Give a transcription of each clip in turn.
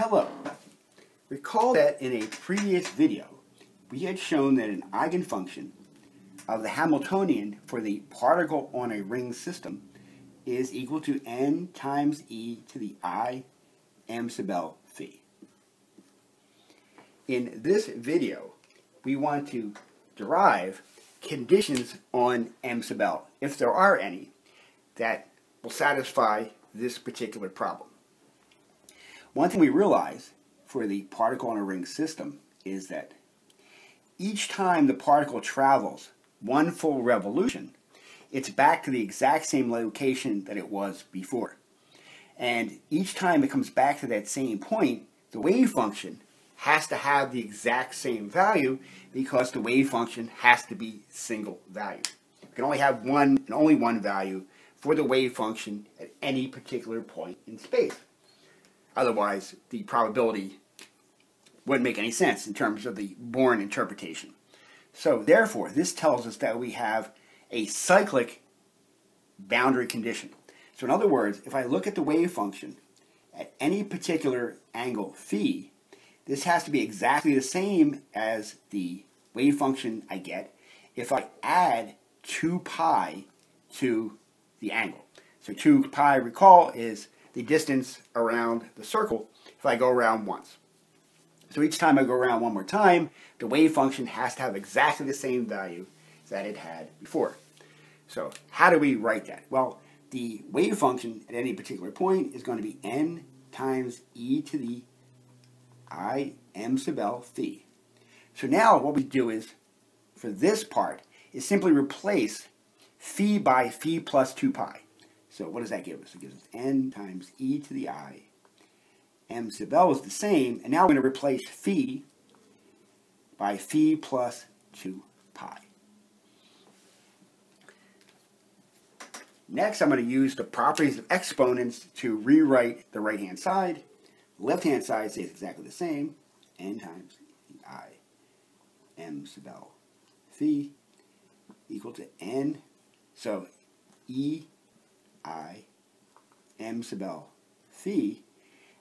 Hello. Recall that in a previous video, we had shown that an eigenfunction of the Hamiltonian for the particle on a ring system is equal to n times e to the i m sub l phi. In this video, we want to derive conditions on m sub l, if there are any, that will satisfy this particular problem. One thing we realize for the particle on a ring system is that each time the particle travels one full revolution, it's back to the exact same location that it was before. And each time it comes back to that same point, the wave function has to have the exact same value because the wave function has to be single value. You can only have one and only one value for the wave function at any particular point in space. Otherwise, the probability wouldn't make any sense in terms of the Born interpretation. So therefore, this tells us that we have a cyclic boundary condition. So in other words, if I look at the wave function at any particular angle phi, this has to be exactly the same as the wave function I get if I add 2 pi to the angle. So 2 pi, recall, is the distance around the circle if I go around once. So each time I go around one more time, the wave function has to have exactly the same value that it had before. So how do we write that? Well, the wave function at any particular point is going to be n times e to the i m sub l phi. So now what we do is, for this part, is simply replace phi by phi plus 2 pi. So what does that give us? It gives us n times e to the i m sub l is the same, and now we're going to replace phi by phi plus 2 pi. Next, I'm going to use the properties of exponents to rewrite the right-hand side. The left-hand side stays exactly the same, n times i m sub l phi equal to n. So e i m sub l phi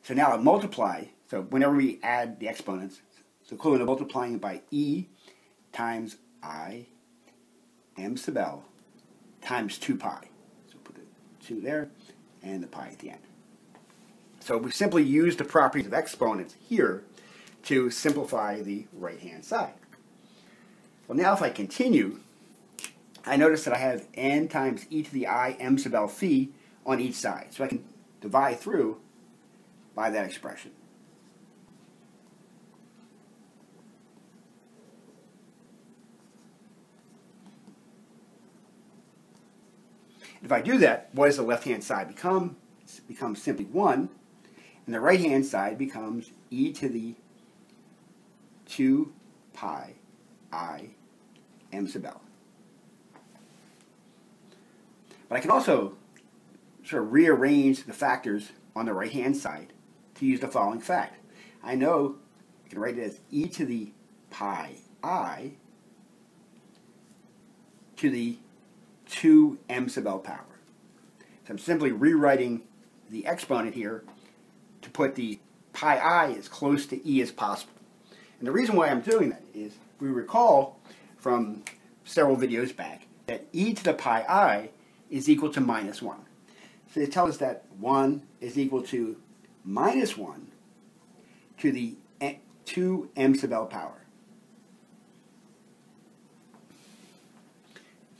so now I multiply, so whenever we add the exponents, it's equivalent to multiplying it by e times i m sub l times 2 pi. So put the 2 there and the pi at the end. So we simply use the properties of exponents here to simplify the right-hand side. Well, now if I continue, I notice that I have n times e to the i m sub l phi on each side. So I can divide through by that expression. If I do that, what does the left-hand side become? It becomes simply 1, and the right-hand side becomes e to the 2 pi i m sub l. But I can also sort of rearrange the factors on the right-hand side to use the following fact. I know I can write it as e to the pi i to the 2 m sub l power. So I'm simply rewriting the exponent here to put the pi i as close to e as possible. And the reason why I'm doing that is we recall from several videos back that e to the pi i is equal to minus 1. So it tells us that 1 is equal to minus 1 to the 2 m sub l power.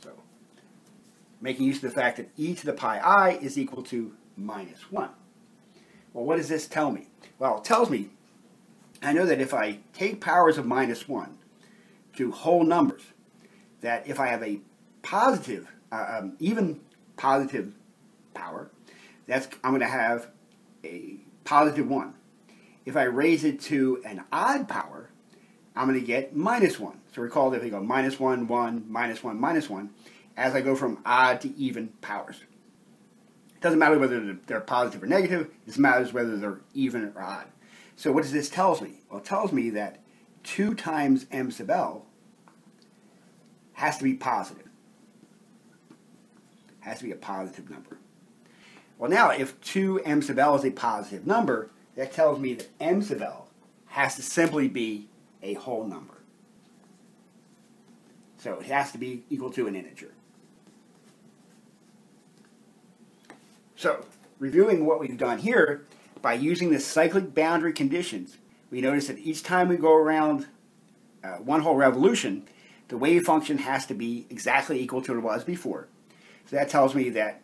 So, making use of the fact that e to the pi i is equal to minus 1. Well, what does this tell me? Well, it tells me, I know that if I take powers of minus 1 to whole numbers, that if I have a positive, uh, um, even positive power, that's I'm going to have a positive 1. If I raise it to an odd power, I'm going to get minus 1. So recall that I go minus 1, 1, minus 1, minus 1, as I go from odd to even powers. It doesn't matter whether they're positive or negative, it matters whether they're even or odd. So what does this tell me? Well, it tells me that 2 times m sub l has to be positive. Has to be a positive number. Well, now, if 2m sub l is a positive number, that tells me that m sub l has to simply be a whole number. So it has to be equal to an integer. So, reviewing what we've done here, by using the cyclic boundary conditions, we notice that each time we go around uh, one whole revolution, the wave function has to be exactly equal to what it was before. So that tells me that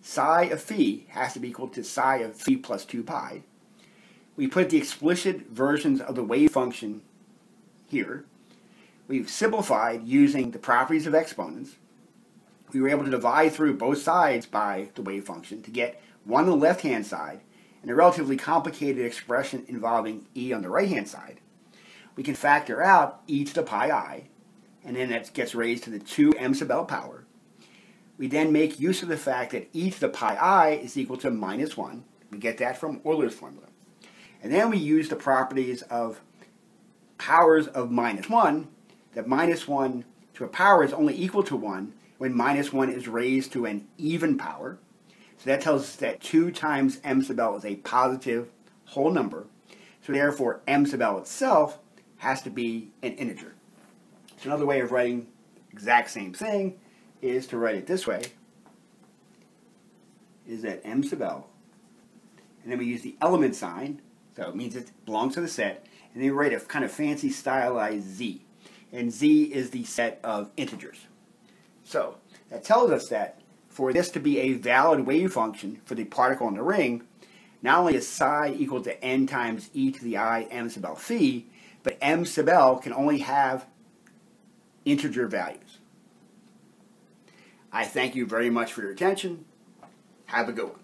psi of phi has to be equal to psi of phi plus 2 pi. We put the explicit versions of the wave function here. We've simplified using the properties of exponents. We were able to divide through both sides by the wave function to get one on the left-hand side and a relatively complicated expression involving e on the right-hand side. We can factor out e to the pi i, and then that gets raised to the 2 m sub l power. We then make use of the fact that e to the pi i is equal to minus 1. We get that from Euler's formula. And then we use the properties of powers of minus 1, that minus 1 to a power is only equal to 1 when minus 1 is raised to an even power. So that tells us that 2 times m sub l is a positive whole number. So therefore, m sub l itself has to be an integer. So another way of writing exact same thing is to write it this way, is that m sub l, and then we use the element sign, so it means it belongs to the set, and then we write a kind of fancy stylized z. And z is the set of integers. So that tells us that for this to be a valid wave function for the particle in the ring, not only is psi equal to n times e to the i m sub l phi, but m sub l can only have integer values. I thank you very much for your attention. Have a good one.